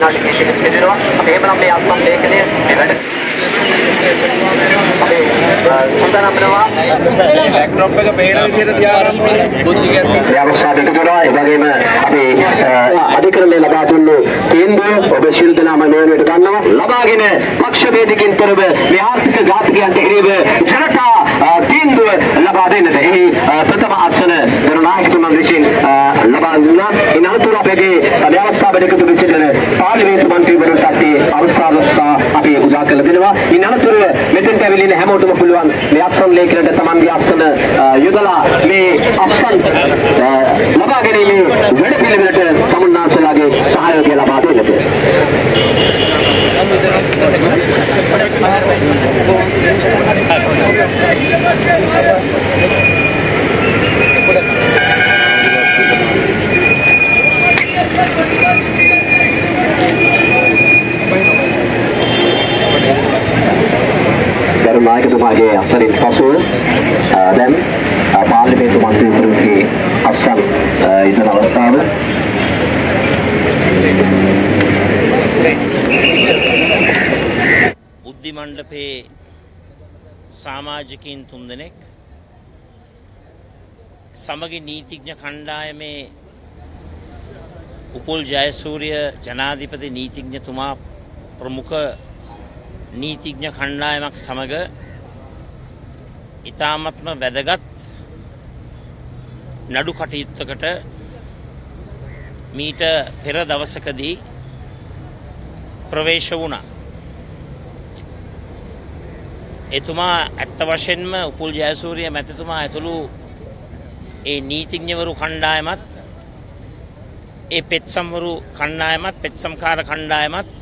නාටි කිසිම සිදෙනවා අපි එහෙමනම් මේ අත්මන් ලේඛනය මේ වැඩ අපි සඳහන් බෑක්ඩ්‍රොප් එක පේන විදිහට තියාගන්න බුද්ධිගත ඒ අවස්ථාවට එකතු වෙනවා ඒ වගේම අපි අධිකරණය ලබා දුන්නු තීන්දුව ඔබ සියලු දෙනාම මේ වෙනට ගන්නවා ලබාගෙන පක්ෂ වේදිකින් තොරව මේ ආර්ථික ඝාතකයන්ට එරෙහිව ජනතා අ, තීන්දුව ලබා දෙන්නට එහි අ, ප්‍රථම අත්සන ජනනායකතුමන් විසින් අ, ලබා දුන්නා ඉන් අනතුරු අපගේ මේ අවස්ථාවට එකතු වී සිටින පාර්ලිමේන්තු මන්ත්‍රීවරුන්ට අපි අවස්ථාව සහ අපි උදා කළ දෙනවා ඉන් අනතුරු මෙතෙන්ට ඇවිල්ලා ඉන්න හැමෝටම පුළුවන් මේ අත්සන් ලේඛනයට තමන්ගේ අත්සන අ, යොදලා මේ අත්සන් අ, ලබා ගැනීමේ වැඩ පිළිවෙලට තමුන්නාසලාගේ සහයෝගය ලබා දෙන්නට. ගරු නායකතුමාගේ අසරින් පසුව අ, දැන් අ, පාර්ලිමේන්තු මන්ත්‍රීවරුන්ගේ අස්සන් අ, ඉදන අවස්ථාව. බුද්ධි මණ්ඩපයේ සාමාජිකයින් තුන් දෙනෙක් සමගි නීතිඥ කණ්ඩායමේ උපුල් ජයසූරිය ජනාධිපති නීතිඥතුමා ප්‍රමුඛ නීතිඥ කණ්ඩායමක් සමඟ ඉතාමත්ම වැදගත් නඩු කටයුත්තකට මීට පෙර දවසකදී ප්‍රවේශ වුණා. එතුමා ඇත්ත වශයෙන්ම උපුල් ජයසූරිය මැතිතුමා ඇතුළු ඒ නීතිඥවරු කණ්ඩායමත් ඒ පෙත්සම්වරු කණ්ඩායමත් පෙත්සම්කාර කණ්ඩායමත්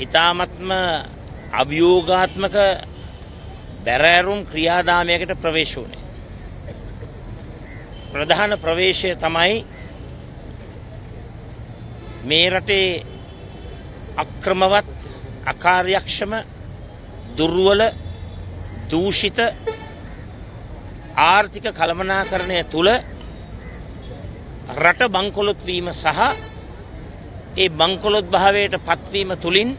ඉතාමත්ම අභියෝගාත්මක බැරෑරුම් ක්‍රියාදාමයකට ප්‍රවේශ වුණේ. ප්‍රධාන ප්‍රවේශය තමයි මේ රටේ අක්‍රමවත් අකාර්යක්ෂම දුර්වල දූෂිත ආර්ථික කළමනාකරණය තුළ රට බංකොලොත්වීම සහ ඒ බංකොලොත් භාවයට පත්වීම තුළින්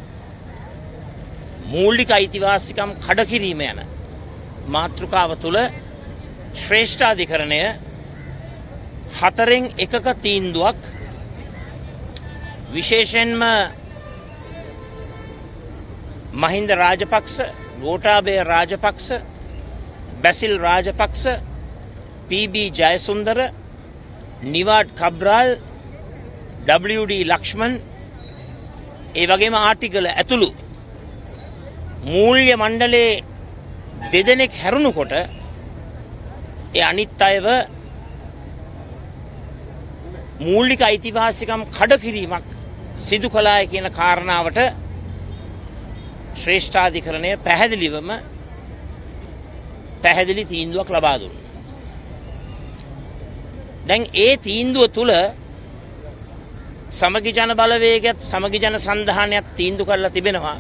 මූල්ලික අයිතිවාසිකම් කඩකිරීම යන මාතෘකාව තුළ ශ්‍රේෂ්ඨාධිකරණය හතරෙන් එකක තීන්දුවක් විශේෂෙන්ම මහින්ද රාජපක්ෂ ගෝටාබය රාජපක්ෂ බැසිල් රාජපක්ෂ PB ජයසුන්දර නිවාඩ් කබ්රාල් WD ලක්ෂ්මන් ඒ වගේම ආටිකල ඇතුළු මූල්‍ය මණ්ඩලේ දෙදෙනෙක් හැරුණුකොට ඒ අනිත් අයව මූල්ලික අයිතිවාසිකම් කඩකිරීමක් සිදු කලාය කියන කාරණාවට ශ්‍රේෂ්ඨාධිකරණය පැහැදිලිවම පැහැදිලි තීන්දුවක් ලබා දුන්න. දැන් ඒ තීන්දුව තුළ සමගි ජන බලවේගත් සමගි ජන සන්ධානයක් තීන්දු කරලා තිබෙනවා.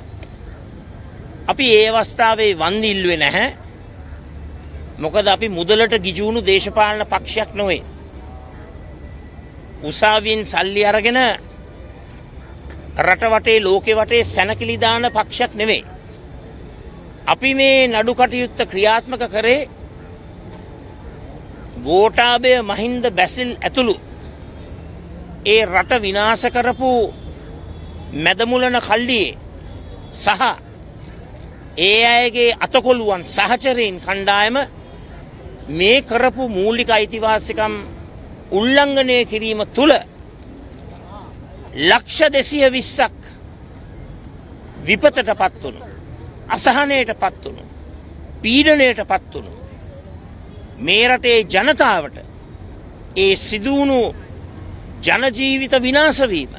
අපි ඒ අවස්ථාවේ වන්දිල්ුවේ නැහැ. මොකද අපි මුදලට ගිජුණු දේශපාලන පක්ෂයක් නොවේ. උසාවියෙන් සල්ලි අරගෙන රට වටේ ලෝකෙ වටේ සැනකිලිදාන පක්ෂයක් නෙවෙයි. අපි මේ නඩු කටයුත්ත ක්‍රියාත්මක කරේ ගෝටාබය මහින්ද බැසිල් ඇතුළු ඒ රට විනාස කරපු මැදමුලන කල්ලියේ සහ ඒ අයගේ අතකොළුවන් සහචරයෙන් කණ්ඩායම මේ කරපු මූලික අයිතිවාසිකම් උල්ලංඝනය කිරීම තුළ ලක්ෂ දෙසිය විස්සක් විපතට පත්වනු. අසහනයට පත්වනු. පීඩනයට පත්වනු. මේ රටේ ජනතාවට ඒ සිදුවුණු ජනජීවිත විනාසවීම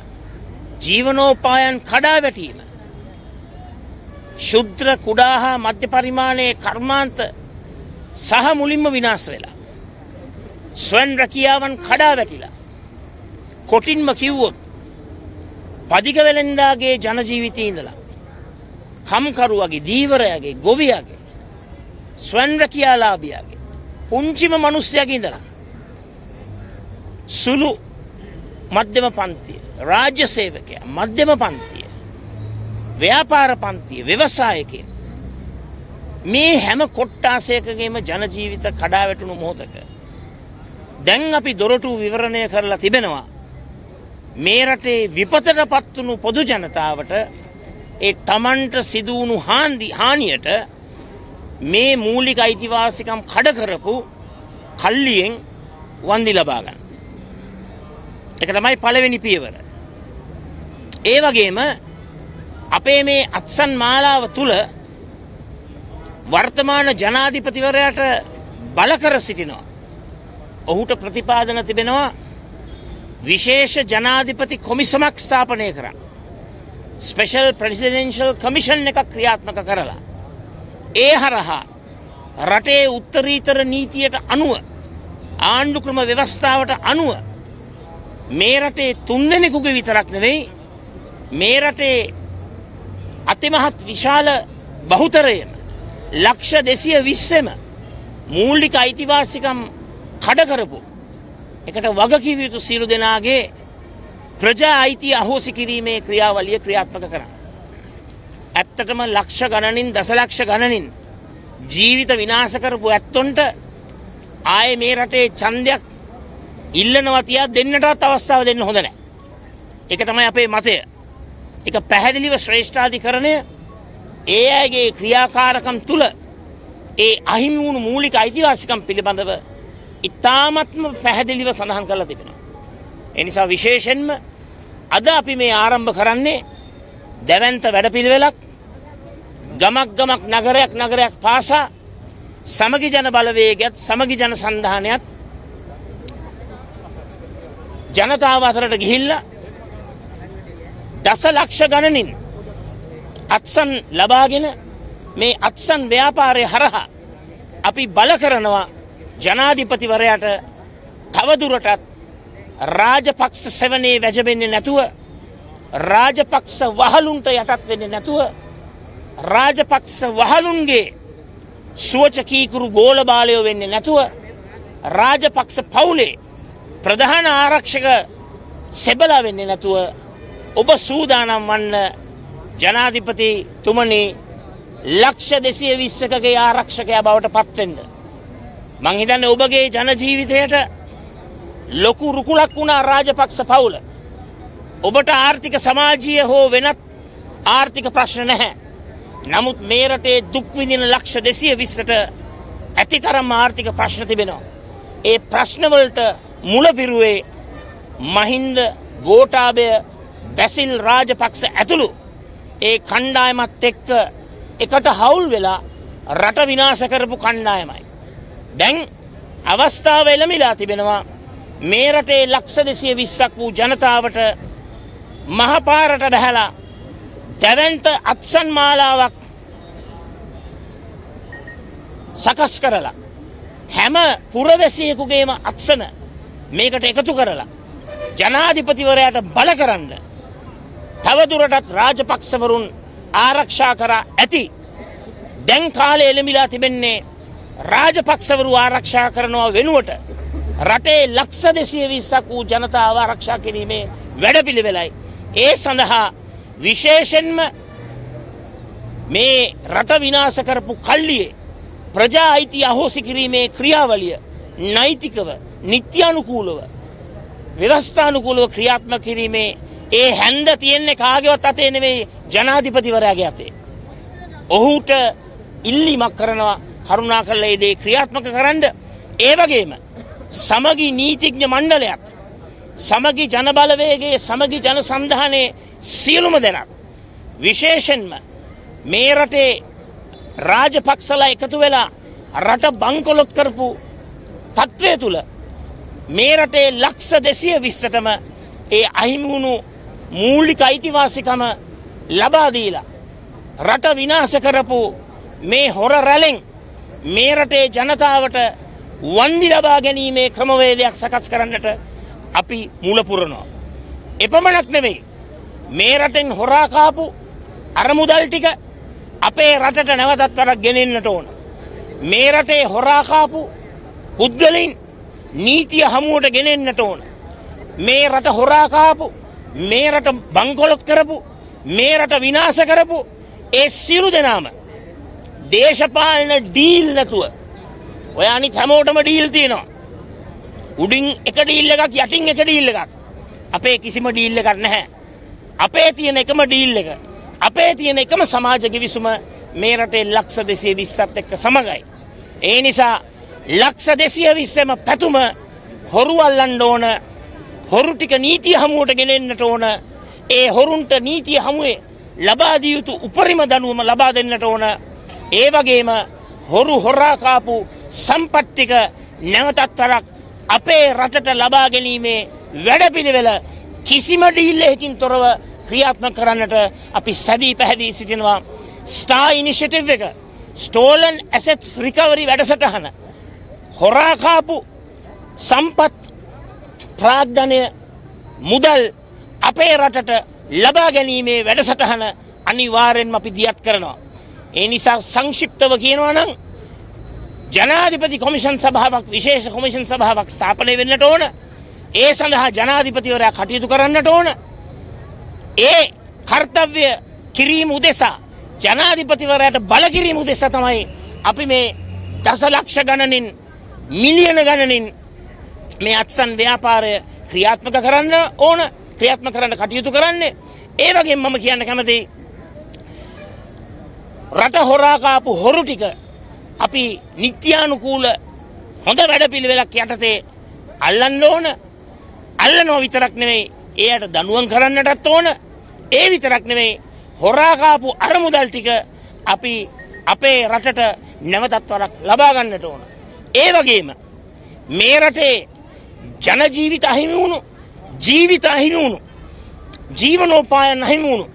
ජීවනෝපායන් කඩා වැටීම ශුද්‍ර කුඩා හා මධ්‍ය පරිමාණයේ කර්මාන්ත සහ මුලින්ම විනාස වෙලා. ස්වන් රැකියාවන් කඩා වැටිලා. කොටින්ම කිව්වොත් පදිකවෙලෙන්දාගේ ජනජීවිතය ඉඳලා. කම්කරුවගේ දීවරයගේ ගොවියගේ ස්වන් රැකියාලාභියගේ පුංචිම මනුස්්‍යයගේ ඉඳලා. සුළු මධ්‍යම පන්තිය රාජ්‍ය සේවකය මධ්‍යම පන්තිය ව්‍යාපාර පන්තිය ව්‍යවසායකින් මේ හැම කොට්ටාසයකගේම ජනජීවිත කඩාවැටුණු මොහොතක දැන් අපි දොරටු විවරණය කරලා තිබෙනවා මේ රටේ විපතට පත්වුණු පොදු ජනතාවට ඒ තමන්ට සිදුවුණු හාන්දි හානියට මේ මූලික අයිතිවාසිකම් කඩකරපු කල්ලියෙන් වන්දි ලබාගන්න. එක තමයි පළවෙනි පියවර. ඒ වගේම අපේ මේ අත්සන් මාලාව තුළ වර්තමාන ජනාධිපතිවරයට බලකර සිටිනවා. ඔහුට ප්‍රතිපාදන තිබෙනවා විශේෂ ජනාධිපති කොමිසමක් ස්ථාපනය කරන්න. ස්පෙෂල් ප්‍රසිඩෙන්ශල් කමිෂන් එකක් ක්‍රියාත්මක කරලා. ඒ හරහා රටේ උත්තරීතර නීතියට අනුව ආණ්ඩු ක්‍රම ව්‍යවස්ථාවට අනුව මේ රටේ තුන් දෙනෙකුගේ විතරක් නෙවෙයි මේ රටේ අතිමහත් විශාල බහුතරයම ලක්ෂ දෙසිය විස්සෙම මූල්ලික අයිතිවාසිකම් කඩකරපු එකට වගකිව යුතු සියලු දෙනාගේ ප්‍රජා අයිති අහෝසි කිරීමේ ක්‍රියාවලිය ක්‍රියාත්මක කරන්න. ඇත්තටම ලක්ෂ ගණනින් දසලක්ෂ ගණනින් ජීවිත විනාශ කරපු ඇත්තොන්ට ආය මේ රටේ ඡන්දයක් ඉල්ලනවතියා දෙන්නටත් අවස්ථාව දෙන්න හොඳ නැහැ. ඒක තමයි අපේ මතය. ඒක පැහැදිලිව ශ්‍රේෂ්ඨාධිකරණය ඒ අයගේ ක්‍රියාකාරකම් තුල ඒ අහිමි වුණු මූලික අයිතිවාසිකම් පිළිබඳව ඉතාමත්ම පැහැදිලිව සඳහන් කරලා තිබෙනවා. එනිසා විශේෂෙන්ම අද අපි මේ ආරම්භ කරන්නේ දැවන්ත වැඩපිළිවෙලක් ගමක් ගමක් නගරයක් නගරයක් පාසා සමගි ජන බලවේගත් සමගි ජන සන්ධානයත් ජනතාව අතරට ගිහිල්ල දස ලක්ෂ ගණනින් අත්සන් ලබාගෙන මේ අත්සන් ව්‍යාපාරය හරහා අපි බල කරනවා ජනාධිපතිවරයට තවදුරටත් රාජපක්ෂ සෙවනේ වැජබෙන්නේ නැතුව රාජපක්ෂ වහලුන්ට යටත් වෙන්නේ නැතුව රාජපක්ෂ වහලුන්ගේ සුවචකීකුරු ගෝල බාලයෝ වෙන්නේ නැතුව රාජපක්ෂ පවුලේ ප්‍රධාන ආරක්ෂක සෙබලා වෙන්නේ නැතුව ඔබ සූදානම් වන්න ජනාධිපති තුමනි ලක්ෂ දෙසිය විස්සකගේ ආරක්ෂකය බවට පත්වෙන්ද. මංහිතන්න ඔබගේ ජනජීවිතයට ලොකු රුකුලක් වුණා රාජපක්ෂ පවුල. ඔබට ආර්ථික සමාජීය හෝ වෙනත් ආර්ථික ප්‍රශ්න නැහැ. නමුත් මේ රටේ දුක්විදින ලක්ෂ දෙසිය විස්සට ඇති තරම් ආර්ථික ප්‍රශ්න තිබෙනවා. ඒ ප්‍රශ්නවලට මුලපිරුවේ මහින්ද ගෝටාබය බැසිල් රාජපක්ෂ ඇතුළු ඒ කණ්ඩායමත් එක්ක එකට හවුල් වෙලා රට විනාශ කරපු කණ්ඩායමයි. දැන් අවස්ථාව එළමිලා තිබෙනවා මේ රටේ ලක්ෂ දෙසිය විස්සක් වූ ජනතාවට මහපාරට බැහැලා දැවන්ත අත්සන් මාලාවක් සකස් කරලා හැම පුරවැසියකුගේම අත්සන මේකට එකතු කරලා ජනාධිපතිවරයට බල කරන්න තවදුරටත් රාජපක්ෂවරුන් ආරක්ෂා කරා ඇති දැන් කාලය එළමිලා තිබෙන්නේ රාජපක්ෂවරු ආරක්ෂා කරනවා වෙනුවට රටේ ලක්ෂ දෙසිය විස්සක් වූ ජනතාව ආරක්ෂා කිරීමේ වැඩපිළිවෙලයි. ඒ සඳහා විශේෂෙන්ම මේ රට විනාස කරපු කල්ලියේ ප්‍රජා අයිති අහෝසි කිරීමේ ක්‍රියාවලිය නෛතිකව නිත්‍යානුකූලව ව්‍යවස්ථානුකූලව ක්‍රියාත්ම කිරීමේ ඒ හැන්ද තියෙන්නේ කාගවත් අතේ නෙවෙයි ජනාධිපතිවරයාගේ අතේ. ඔහුට ඉල්ලිමක් කරනවා කරුණා කල්ල ඒදේ ක්‍රියාත්මක කරන්න ඒ වගේම සමගි නීතිඥ මණ්ඩලයක් සමගි ජනබලවේගේ සමගි ජන සන්ධානයේ සියලුම දෙනක් විශේෂෙන්ම මේ රටේ රාජපක්ෂලා එකතු වෙලා රට බංකොලොත් කරපු තත්ත්වය තුළ මේ රටේ ලක්ෂ දෙසිය විස්සටම ඒ අහිමුණු මූල්ලික අයිතිවාසිකම ලබාදීලා රට විනාශ කරපු මේ හොර රැලෙන් මේ රටේ ජනතාවට වන්දි ලබා ගැනීමේ ක්‍රමවේදයක් සකස් කරන්නට අපි මුලපුරනවා. එපමණක් නෙවෙයි මේ රටෙන් හොරාකාපු අරමුදල් ටික අපේ රටට නැවතත් වරක් ගෙනෙන්න්නට ඕන. මේ රටේ හොරාකාපු පුද්ගලින් නීතිය හමුවට ගෙනෙන්න්නට ඕන. මේ රට හොරාකාපු මේ රට බංකොලොත් කරපු මේ රට විනාස කරපු ඒ සිරු දෙනාම දේශපාලන ඩීල් නැතුව ඔය අනිත් හැමෝටම ඩීල් තියෙනවා. උඩින් එක ඩීල් එකක් යටින් එක ඩීල් එකක්. අපේ කිසිම ඩීල් එකක් නැහැ. අපේ තියෙන එකම ඩීල් එක අපේ තියෙන එකම සමාජ ගිවිසුම මේ රටේ ලක්ෂ දෙසිය විස්සත් එක්ක සමගයි. ඒ නිසා ලක්ෂ දෙසිය විස්සම පැතුම හොරු අල්ලන්න ඕන හොරු ටික නීතිය හමුවට ගෙනෙන්නට ඕන. ඒ හොරුන්ට නීතිය හමුවේ ලබා දිය යුතු උපරිම දනුවම ලබා දෙන්නට ඕන. ඒ වගේම හොරු හොරාකාපු සම්පත්තික නැවතත් වරක් අපේ රටට ලබා ගැනීමේ වැඩපිළිවෙල කිසිම ඩීල්ලයකින් තොරව ක්‍රියාත්මක කරන්නට අපි සැදී පැහැදී සිටිනවා. ස්ටා ඉනිෂිටිව් එක ස්ටෝලන් ඇසෙට්ස් රිකවරි වැඩසටහන. හොරාකාපු සම්පත් ප්‍රාග්ධනය මුදල් අපේ රටට ලබා ගැනීමේ වැඩසටහන අනිවාරෙන්ම අපි දියත් කරනවා. ඒ නිසා සංශිප්තව කියනවා නම් ජනාධිපති කොමිෂන් සභාවක් විශේෂ කොමිෂන් සභාවක් ස්ථාපනය වෙන්නට ඕන ඒ සඳහා ජනාධිපතිවරයා කටයුතු කරන්නට ඕන ඒ කර්තව්‍ය කිරීම උදෙසා ජනාධිපතිවරයට බලකිරීම උදෙසා තමයි අපි මේ දසලක්ෂ ගණනින් මිලියන ගණනින් මේ අත්සන් ව්‍යාපාරය ක්‍රියාත්මක කරන්න ඕන ක්‍රියාත්ම කරන්න කටයුතු කරන්නේ. ඒ වගේ මම කියන්න කැමති රට හොරාකාපු හොරු ටික අපි නිත්‍යානුකූල හොඳ වැඩ පිළිවෙලක් යටතේ අල්ලන්න ඕන. අල්ලනෝ විතරක් නෙවෙයි එයට දනුවන් කරන්නටත් ඕන. ඒ විතරක් නෙවෙයි හොරාකාපු අරමුදල් ටික අපි අපේ රටට නැවතත් වරක් ලබාගන්නට ඕන. ඒ වගේම මේ රටේ ජනජීවිත අහිමි වුණු ජීවිත අහිමි වුණු ජීවනෝපායන් අහිමි වුණු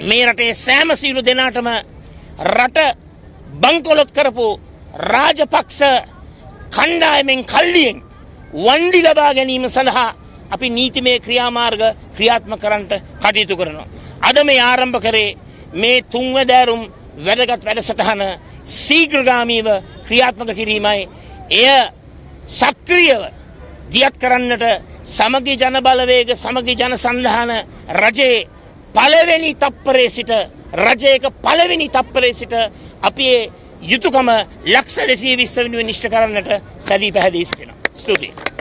මේ රටේ සෑම සීලු දෙනාටම රට බංකොලොත් කරපු රාජපක්ෂ කණ්ඩායමෙන් කල්ලියෙන් වන්ඩි ලබා ගැනීම සඳහා අපි නීතිමය ක්‍රියාමාර්ග ක්‍රියාත්ම කරන්නට කටයුතු කරනවා. අද මේ ආරම්භ කරේ මේ තුන්වදෑරුම් වැදගත් වැඩසටහන සීග්‍රගාමීව ක්‍රියාත්මක කිරීමයි එය සක්‍රියව දියත් කරන්නට සමගි ජනබලවේග සමගි ජන සන්ධාන රජයේ පළවෙනි තප්පරේ සිට රජයක පළවෙනි තප්පරේ සිට අපි ඒ යුතුකම ලක්ෂ දෙසිය විස්ස වෙනුවෙන් නිෂ්ට කරන්නට සැදී පැහැදී සිටිනවා. ස්තුතියි.